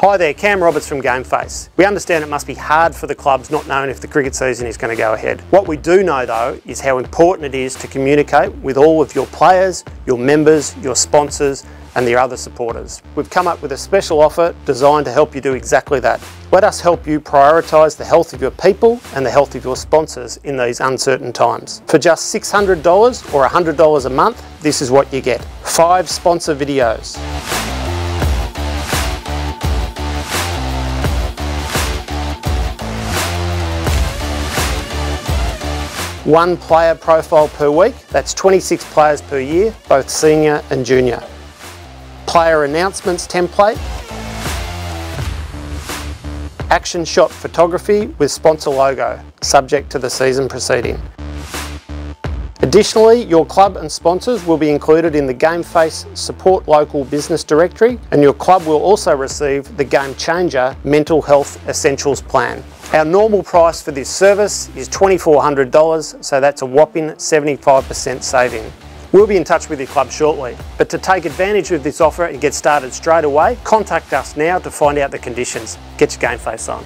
Hi there, Cam Roberts from Gameface. We understand it must be hard for the clubs not knowing if the cricket season is going to go ahead. What we do know though is how important it is to communicate with all of your players, your members, your sponsors and your other supporters. We've come up with a special offer designed to help you do exactly that. Let us help you prioritise the health of your people and the health of your sponsors in these uncertain times. For just $600 or $100 a month, this is what you get. Five sponsor videos. One player profile per week, that's 26 players per year, both senior and junior. Player announcements template. Action shot photography with sponsor logo, subject to the season proceeding. Additionally, your club and sponsors will be included in the Gameface Support Local Business Directory and your club will also receive the Game Changer Mental Health Essentials Plan. Our normal price for this service is $2,400, so that's a whopping 75% saving. We'll be in touch with your club shortly, but to take advantage of this offer and get started straight away, contact us now to find out the conditions. Get your game face on.